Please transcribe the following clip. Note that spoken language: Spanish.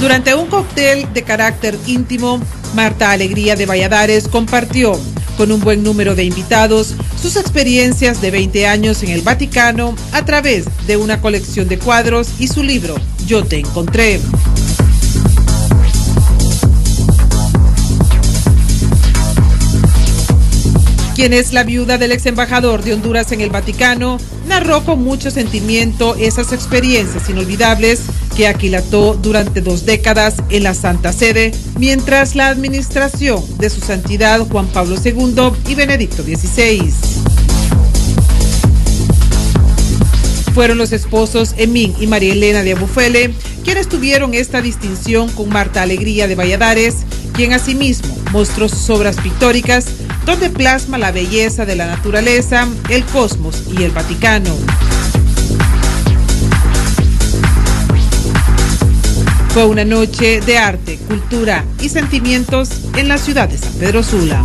Durante un cóctel de carácter íntimo, Marta Alegría de Valladares compartió con un buen número de invitados sus experiencias de 20 años en el Vaticano a través de una colección de cuadros y su libro Yo te encontré. Quien es la viuda del ex embajador de Honduras en el Vaticano, narró con mucho sentimiento esas experiencias inolvidables que aquilató durante dos décadas en la Santa Sede, mientras la administración de su santidad Juan Pablo II y Benedicto XVI. Fueron los esposos Emín y María Elena de Abufele quienes tuvieron esta distinción con Marta Alegría de Valladares, quien asimismo mostró sus obras pictóricas donde plasma la belleza de la naturaleza, el cosmos y el Vaticano. Fue una noche de arte, cultura y sentimientos en la ciudad de San Pedro Sula.